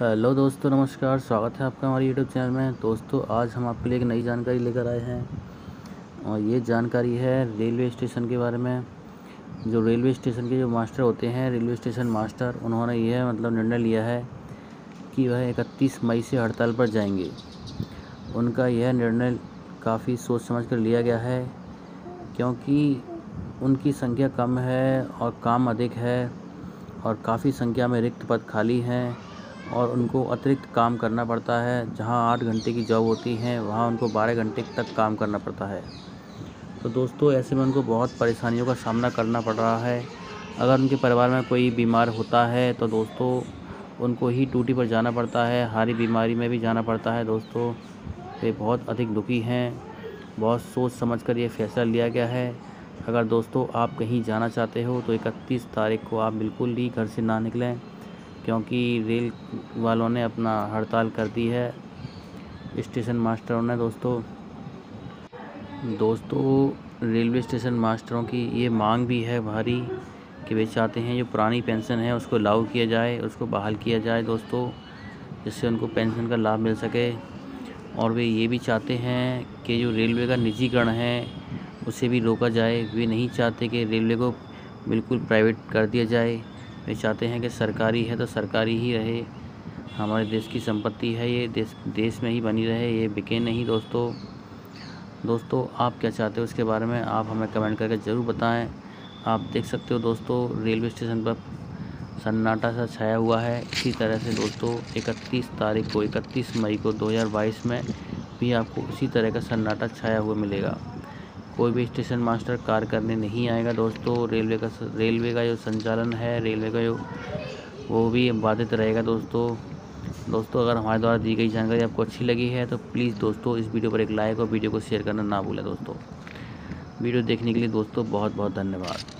Hello दोस्तों, नमस्कार। स्वागत है आपका हमारे यूट्यूब चैनल में। दोस्तों, आज हम आपके लिए एक नई जानकारी लेकर आए हैं। और ये जानकारी है रेलवे स्टेशन के बारे में। जो रेलवे स्टेशन के जो मास्टर होते हैं, रेलवे स्टेशन मास्टर, उन्होंने यह मतलब निर्णय लिया है कि वह इकतीस मई से हड़ताल पर जाएँगे। उनका यह निर्णय काफ़ी सोच समझ कर लिया गया है, क्योंकि उनकी संख्या कम है और काम अधिक है और काफ़ी संख्या में रिक्त पद खाली हैं। और उनको अतिरिक्त काम करना पड़ता है। जहाँ आठ घंटे की जॉब होती है, वहाँ उनको बारह घंटे तक काम करना पड़ता है। तो दोस्तों, ऐसे में उनको बहुत परेशानियों का सामना करना पड़ रहा है। अगर उनके परिवार में कोई बीमार होता है तो दोस्तों, उनको ही ड्यूटी पर जाना पड़ता है। हारी बीमारी में भी जाना पड़ता है, दोस्तों। वे बहुत अधिक दुखी हैं। बहुत सोच समझ कर ये फैसला लिया गया है। अगर दोस्तों, आप कहीं जाना चाहते हो तो इकतीस तारीख को आप बिल्कुल ही घर से ना निकलें। क्योंकि रेल वालों ने अपना हड़ताल कर दी है। स्टेशन मास्टरों ने दोस्तों दोस्तों, रेलवे स्टेशन मास्टरों की ये मांग भी है भारी कि वे चाहते हैं जो पुरानी पेंशन है उसको लागू किया जाए, उसको बहाल किया जाए दोस्तों, जिससे उनको पेंशन का लाभ मिल सके। और वे ये भी चाहते हैं कि जो रेलवे का निजीकरण है, उसे भी रोका जाए। वे नहीं चाहते कि रेलवे को बिल्कुल प्राइवेट कर दिया जाए। वे चाहते हैं कि सरकारी है तो सरकारी ही रहे। हमारे देश की संपत्ति है, ये देश देश में ही बनी रहे, ये बिके नहीं दोस्तों। दोस्तों, आप क्या चाहते हो उसके बारे में, आप हमें कमेंट करके ज़रूर बताएँ। आप देख सकते हो दोस्तों, रेलवे स्टेशन पर सन्नाटा सा छाया हुआ है। इसी तरह से दोस्तों 31 तारीख को 31 मई को 2022 में भी आपको उसी तरह का सन्नाटा छाया हुआ मिलेगा। कोई भी स्टेशन मास्टर कार्य करने नहीं आएगा दोस्तों। रेलवे का रेलवे का जो संचालन है, रेलवे का जो, वो भी बाधित रहेगा दोस्तों। दोस्तों, अगर हमारे द्वारा दी गई जानकारी आपको अच्छी लगी है तो प्लीज़ दोस्तों इस वीडियो पर एक लाइक और वीडियो को शेयर करना ना भूलें दोस्तों। वीडियो देखने के लिए दोस्तों बहुत बहुत धन्यवाद।